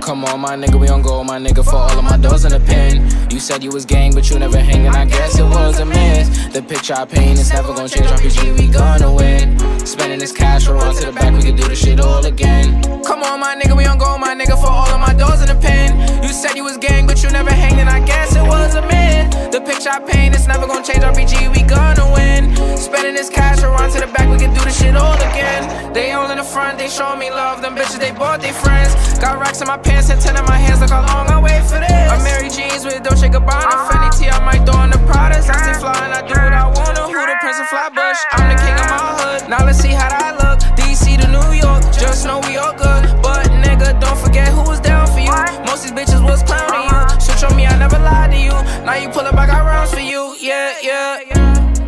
Come on, my nigga, we on go, my nigga, for all of my doors in the pen. You said you was gang, but you never hanging, I guess it was a miss. The picture I paint is never gonna change, RPG, we gonna win. Spending this cash, we'll run to the back, we can do this shit all again. Come on, my nigga, we on go, my nigga, for all of my doors in the pen. You said you was gang, but you never hanging, I guess it was a myth. The picture I paint is never gonna change, They all in the front, they show me love, them bitches, they bought their friends. Got racks in my pants and ten in my hands. Look how long I wait for this. Amiri Jeans with Dolce Gabbana, Fendi T. I might throw in the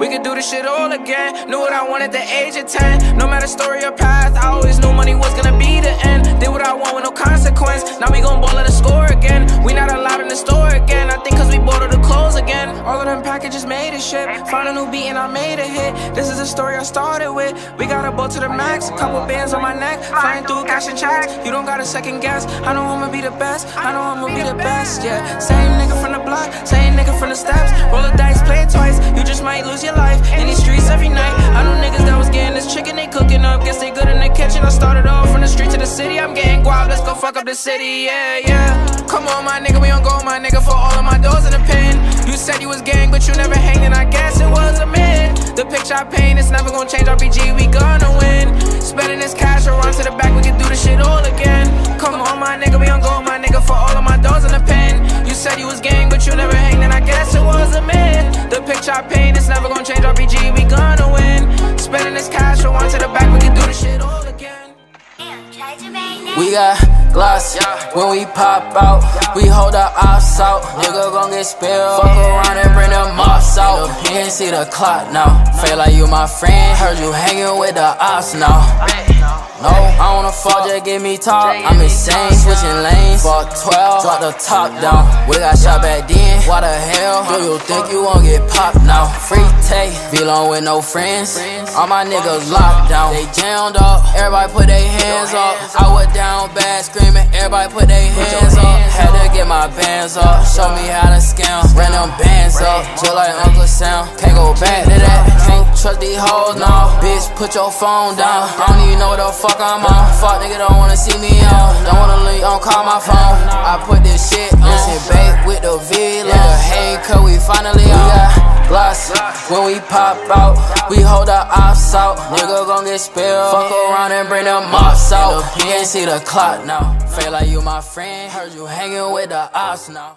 We could do this shit all again. Knew what I wanted at the age of 10. No matter story or path. I always knew money was gonna be the end. Did what I want with no consequence. Now we gon' ball at the score again. We not allowed in the store again. I think cause we bought all the clothes again. All of them packages made a shit. Found a new beat and I made a hit. This is a story I started with. We got a boat to the max. Couple bands on my neck. Flying through cash and checks. You don't gotta second guess. I know I'ma be the best. I know I'ma be the best. Yeah. Same nigga from the block. Same nigga from the steps. Roll the dice, play might lose your life in these streets every night. I know niggas that was getting this chicken they cooking up. Guess they good in the kitchen. I started off from the street to the city. I'm getting guap, let's go fuck up the city, yeah, yeah. Come on, my nigga, we on go, my nigga, for all of my doors in the pen. You said you was gang, but you never hanging, I guess it was a myth. The picture I paint it's never gonna change, RPG, we gonna Got gloss when we pop out. We hold our ops out. Nigga gon' get spilled. Fuck around and bring them mops out. You can't see the clock now. Feel like you my friend. Heard you hanging with the ops now. No, I wanna fall, just give me top. I'm insane, switching lanes. Fuck 12, drop the top down. We got shot back then. Why the hell do you think you won't get popped now? Free take, V-Long with no friends. All my niggas locked down. They jammed up, everybody put their hands up. I was down bad, screaming, everybody put their hands up. Had get my bands up, show me how to scam. Ran them bands up, just like Uncle Sam. Can't go back to that, can't trust these hoes now. Bitch, put your phone down. I don't even know what the fuck I'm on. Fuck nigga don't wanna see me on. Don't wanna leave, don't call my phone. I put this shit on. Listen, babe, with the V, like hey, cause we finally on. Gloss when we pop out. We hold our ops out. Nigga gon' get spilled. Fuck around and bring them mops out. You can't see the clock now. Feel like you my friend. Heard you hanging with the ops now.